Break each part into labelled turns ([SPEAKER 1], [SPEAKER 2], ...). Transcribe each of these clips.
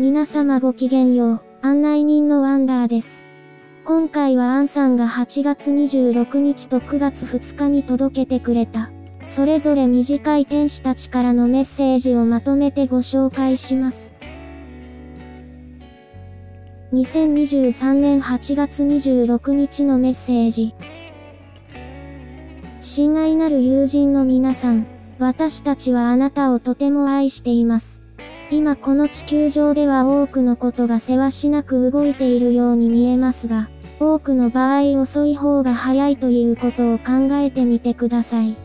[SPEAKER 1] 皆様ごきげんよう、案内人のワンダーです。今回はアンさんが8月26日と9月2日に届けてくれた、それぞれ短い天使たちからのメッセージをまとめてご紹介します。2023年8月26日のメッセージ。親愛なる友人の皆さん、私たちはあなたをとても愛しています。今この地球上では多くのことがせわしなく動いているように見えますが、多くの場合遅い方が早いということを考えてみてください。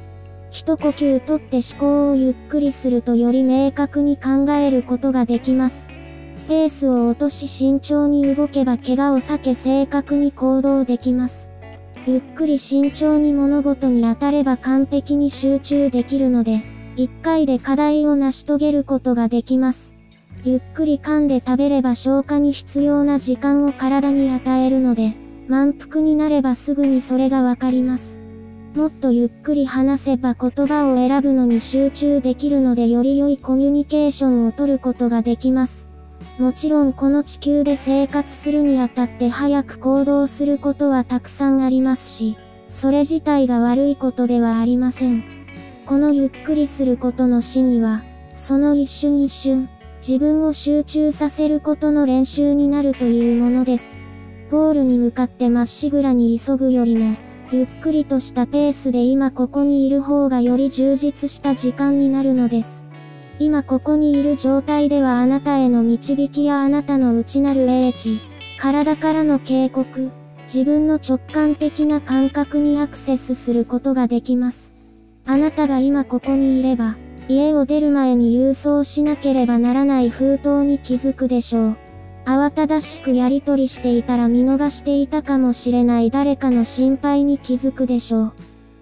[SPEAKER 1] 一呼吸とって思考をゆっくりするとより明確に考えることができます。ペースを落とし慎重に動けば怪我を避け正確に行動できます。ゆっくり慎重に物事に当たれば完璧に集中できるので、一回で課題を成し遂げることができます。ゆっくり噛んで食べれば消化に必要な時間を体に与えるので、満腹になればすぐにそれがわかります。もっとゆっくり話せば言葉を選ぶのに集中できるのでより良いコミュニケーションを取ることができます。もちろんこの地球で生活するにあたって早く行動することはたくさんありますし、それ自体が悪いことではありません。このゆっくりすることの真意は、その一瞬一瞬、自分を集中させることの練習になるというものです。ゴールに向かってまっしぐらに急ぐよりも、ゆっくりとしたペースで今ここにいる方がより充実した時間になるのです。今ここにいる状態ではあなたへの導きやあなたの内なる英知、体からの警告、自分の直感的な感覚にアクセスすることができます。あなたが今ここにいれば、家を出る前に郵送しなければならない封筒に気づくでしょう。慌ただしくやり取りしていたら見逃していたかもしれない誰かの心配に気づくでしょう。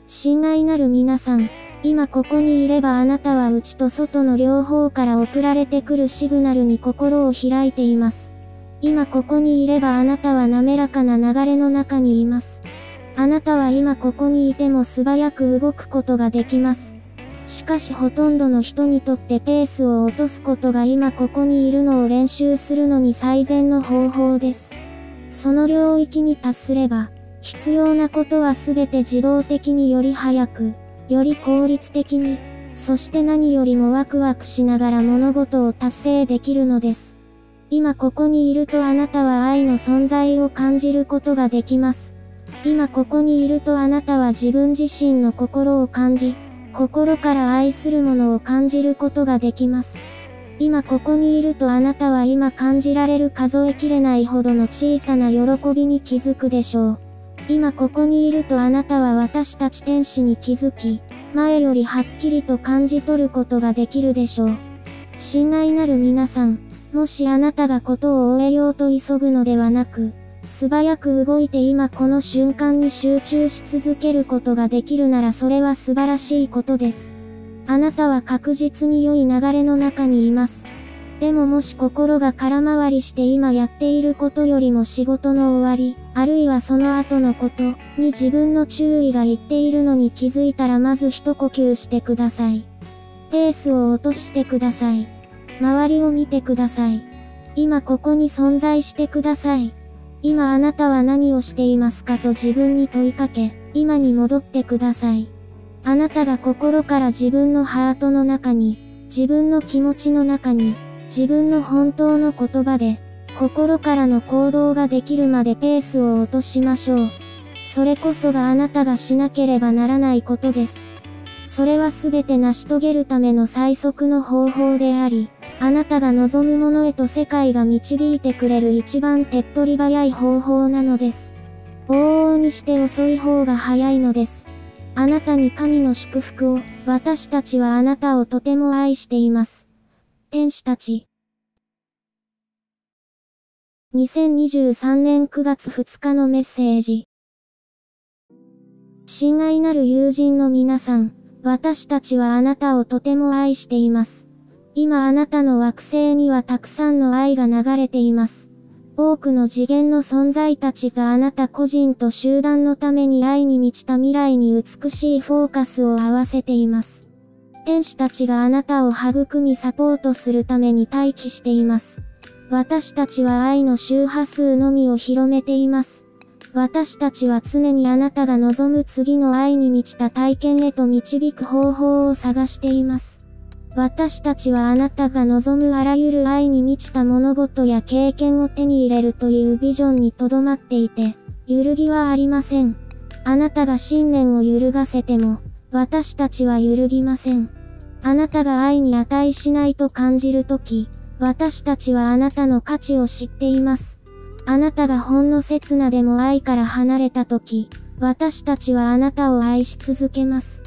[SPEAKER 1] 親愛なる皆さん、今ここにいればあなたは内と外の両方から送られてくるシグナルに心を開いています。今ここにいればあなたは滑らかな流れの中にいます。あなたは今ここにいても素早く動くことができます。しかしほとんどの人にとってペースを落とすことが今ここにいるのを練習するのに最善の方法です。その領域に達すれば、必要なことはすべて自動的により早く、より効率的に、そして何よりもワクワクしながら物事を達成できるのです。今ここにいるとあなたは愛の存在を感じることができます。今ここにいるとあなたは自分自身の心を感じ、心から愛するものを感じることができます。今ここにいるとあなたは今感じられる数えきれないほどの小さな喜びに気づくでしょう。今ここにいるとあなたは私たち天使に気づき、前よりはっきりと感じ取ることができるでしょう。親愛なる皆さん、もしあなたがことを終えようと急ぐのではなく、素早く動いて今この瞬間に集中し続けることができるならそれは素晴らしいことです。あなたは確実に良い流れの中にいます。でももし心が空回りして今やっていることよりも仕事の終わり、あるいはその後のことに自分の注意がいっているのに気づいたらまず一呼吸してください。ペースを落としてください。周りを見てください。今ここに存在してください。今あなたは何をしていますかと自分に問いかけ、今に戻ってください。あなたが心から自分のハートの中に、自分の気持ちの中に、自分の本当の言葉で、心からの行動ができるまでペースを落としましょう。それこそがあなたがしなければならないことです。それはすべて成し遂げるための最速の方法であり、あなたが望むものへと世界が導いてくれる一番手っ取り早い方法なのです。往々にして遅い方が早いのです。あなたに神の祝福を、私たちはあなたをとても愛しています。天使たち。2023年9月2日のメッセージ。親愛なる友人の皆さん、私たちはあなたをとても愛しています。今あなたの惑星にはたくさんの愛が流れています。多くの次元の存在たちがあなた個人と集団のために愛に満ちた未来に美しいフォーカスを合わせています。天使たちがあなたを育みサポートするために待機しています。私たちは愛の周波数のみを広めています。私たちは常にあなたが望む次の愛に満ちた体験へと導く方法を探しています。私たちはあなたが望むあらゆる愛に満ちた物事や経験を手に入れるというビジョンにとどまっていて、揺るぎはありません。あなたが信念を揺るがせても、私たちは揺るぎません。あなたが愛に値しないと感じるとき、私たちはあなたの価値を知っています。あなたがほんの刹那でも愛から離れたとき、私たちはあなたを愛し続けます。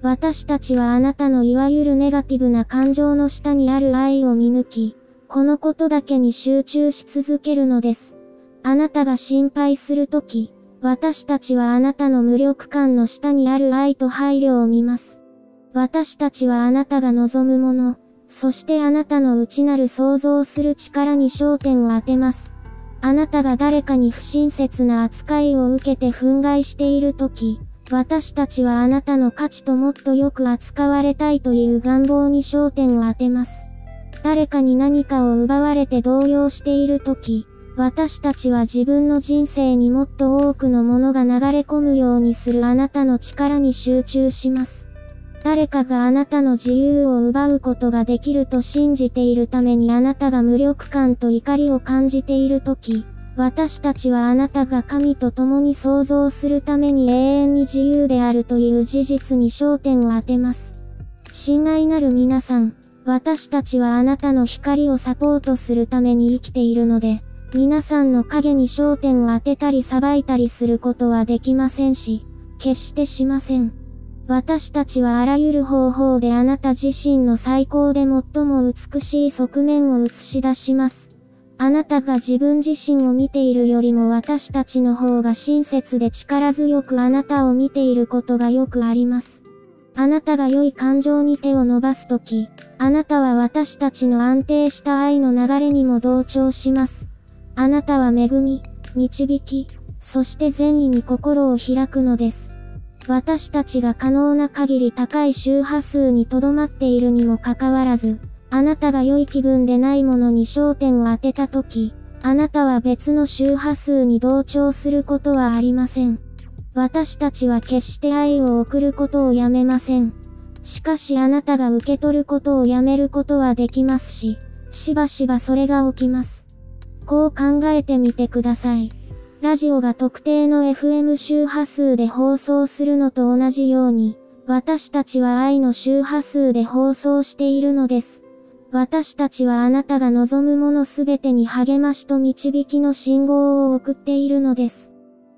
[SPEAKER 1] 私たちはあなたのいわゆるネガティブな感情の下にある愛を見抜き、このことだけに集中し続けるのです。あなたが心配するとき、私たちはあなたの無力感の下にある愛と配慮を見ます。私たちはあなたが望むもの、そしてあなたの内なる想像する力に焦点を当てます。あなたが誰かに不親切な扱いを受けて憤慨しているとき、私たちはあなたの価値ともっとよく扱われたいという願望に焦点を当てます。誰かに何かを奪われて動揺しているとき、私たちは自分の人生にもっと多くのものが流れ込むようにするあなたの力に集中します。誰かがあなたの自由を奪うことができると信じているためにあなたが無力感と怒りを感じているとき、私たちはあなたが神と共に創造するために永遠に自由であるという事実に焦点を当てます。親愛なる皆さん、私たちはあなたの光をサポートするために生きているので、皆さんの影に焦点を当てたり裁いたりすることはできませんし、決してしません。私たちはあらゆる方法であなた自身の最高で最も美しい側面を映し出します。あなたが自分自身を見ているよりも私たちの方が親切で力強くあなたを見ていることがよくあります。あなたが良い感情に手を伸ばすとき、あなたは私たちの安定した愛の流れにも同調します。あなたは恵み、導き、そして善意に心を開くのです。私たちが可能な限り高い周波数にとどまっているにもかかわらず、あなたが良い気分でないものに焦点を当てたとき、あなたは別の周波数に同調することはありません。私たちは決して愛を送ることをやめません。しかしあなたが受け取ることをやめることはできますし、しばしばそれが起きます。こう考えてみてください。ラジオが特定の FM 周波数で放送するのと同じように、私たちは愛の周波数で放送しているのです。私たちはあなたが望むものすべてに励ましと導きの信号を送っているのです。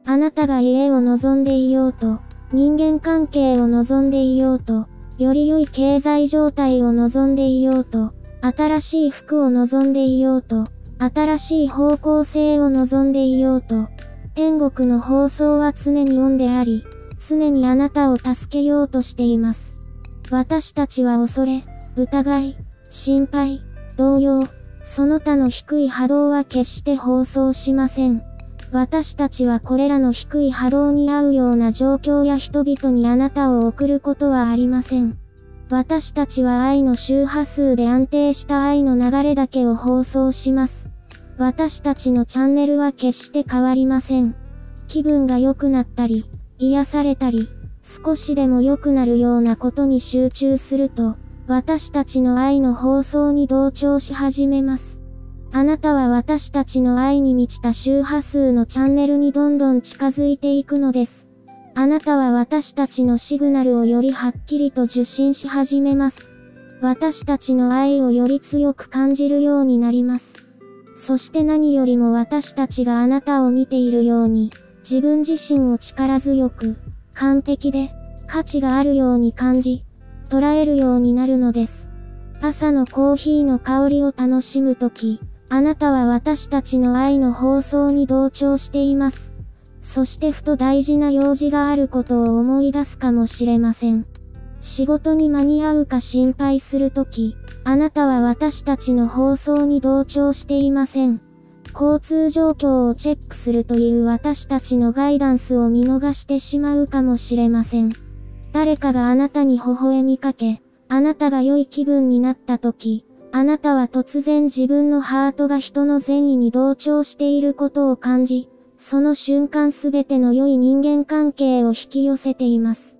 [SPEAKER 1] あなたが家を望んでいようと、人間関係を望んでいようと、より良い経済状態を望んでいようと、新しい服を望んでいようと、新しい方向性を望んでいようと、天国の放送は常にオンであり、常にあなたを助けようとしています。私たちは恐れ、疑い、心配、動揺、その他の低い波動は決して放送しません。私たちはこれらの低い波動に合うような状況や人々にあなたを送ることはありません。私たちは愛の周波数で安定した愛の流れだけを放送します。私たちのチャンネルは決して変わりません。気分が良くなったり、癒されたり、少しでも良くなるようなことに集中すると、私たちの愛の放送に同調し始めます。あなたは私たちの愛に満ちた周波数のチャンネルにどんどん近づいていくのです。あなたは私たちのシグナルをよりはっきりと受信し始めます。私たちの愛をより強く感じるようになります。そして何よりも私たちがあなたを見ているように、自分自身を力強く、完璧で、価値があるように感じ、捉えるようになるのです。朝のコーヒーの香りを楽しむとき、あなたは私たちの愛の放送に同調しています。そしてふと大事な用事があることを思い出すかもしれません。仕事に間に合うか心配するとき、あなたは私たちの放送に同調していません。交通状況をチェックするという私たちのガイダンスを見逃してしまうかもしれません。誰かがあなたに微笑みかけ、あなたが良い気分になった時、あなたは突然自分のハートが人の善意に同調していることを感じ、その瞬間すべての良い人間関係を引き寄せています。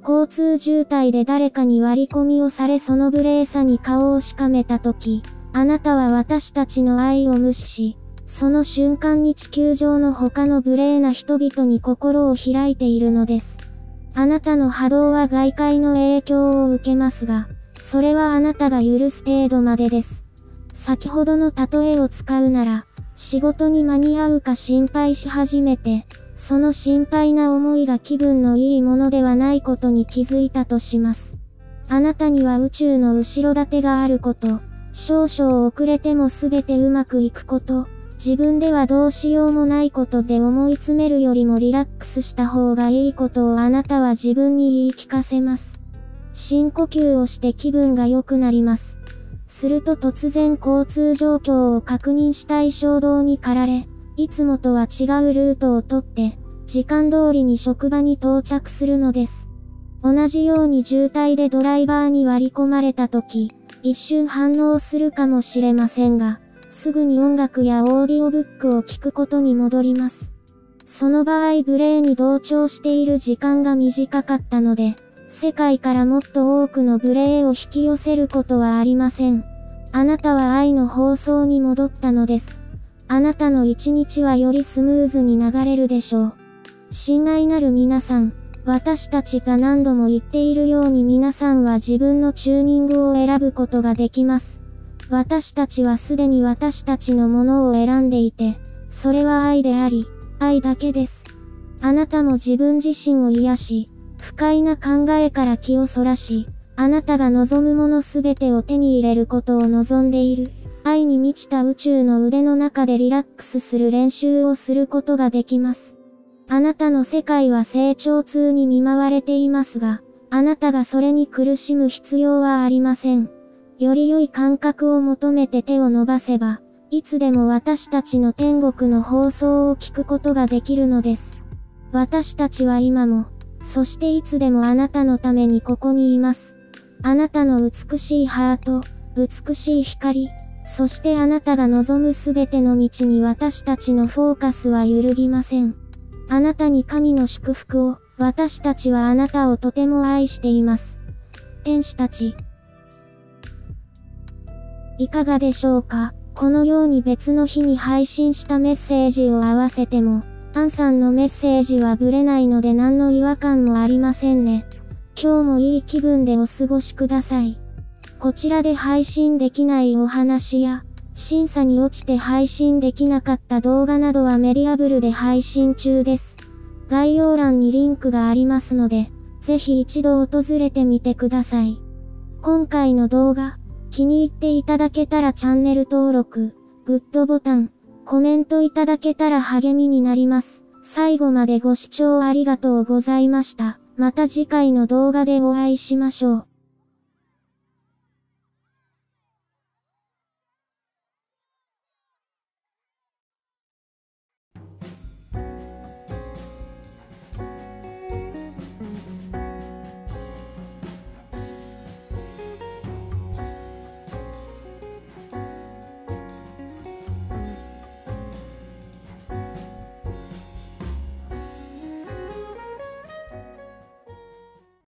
[SPEAKER 1] 交通渋滞で誰かに割り込みをされその無礼さに顔をしかめた時、あなたは私たちの愛を無視し、その瞬間に地球上の他の無礼な人々に心を開いているのです。あなたの波動は外界の影響を受けますが、それはあなたが許す程度までです。先ほどの例えを使うなら、仕事に間に合うか心配し始めて、その心配な思いが気分のいいものではないことに気づいたとします。あなたには宇宙の後ろ盾があること、少々遅れても全てうまくいくこと、自分ではどうしようもないことで思い詰めるよりもリラックスした方がいいことをあなたは自分に言い聞かせます。深呼吸をして気分が良くなります。すると突然交通状況を確認したい衝動に駆られ、いつもとは違うルートをとって、時間通りに職場に到着するのです。同じように渋滞でドライバーに割り込まれた時、一瞬反応するかもしれませんが、すぐに音楽やオーディオブックを聴くことに戻ります。その場合無礼に同調している時間が短かったので、世界からもっと多くの無礼を引き寄せることはありません。あなたは愛の放送に戻ったのです。あなたの一日はよりスムーズに流れるでしょう。親愛なる皆さん、私たちが何度も言っているように皆さんは自分のチューニングを選ぶことができます。私たちはすでに私たちのものを選んでいて、それは愛であり、愛だけです。あなたも自分自身を癒し、不快な考えから気をそらし、あなたが望むものすべてを手に入れることを望んでいる。愛に満ちた宇宙の腕の中でリラックスする練習をすることができます。あなたの世界は成長痛に見舞われていますが、あなたがそれに苦しむ必要はありません。より良い感覚を求めて手を伸ばせば、いつでも私たちの天国の放送を聞くことができるのです。私たちは今も、そしていつでもあなたのためにここにいます。あなたの美しいハート、美しい光、そしてあなたが望むすべての道に私たちのフォーカスは揺るぎません。あなたに神の祝福を、私たちはあなたをとても愛しています。天使たち。いかがでしょうか？このように別の日に配信したメッセージを合わせても、アンさんのメッセージはブレないので何の違和感もありませんね。今日もいい気分でお過ごしください。こちらで配信できないお話や、審査に落ちて配信できなかった動画などはメディアブルで配信中です。概要欄にリンクがありますので、ぜひ一度訪れてみてください。今回の動画、気に入っていただけたらチャンネル登録、グッドボタン、コメントいただけたら励みになります。最後までご視聴ありがとうございました。また次回の動画でお会いしましょう。